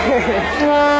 అది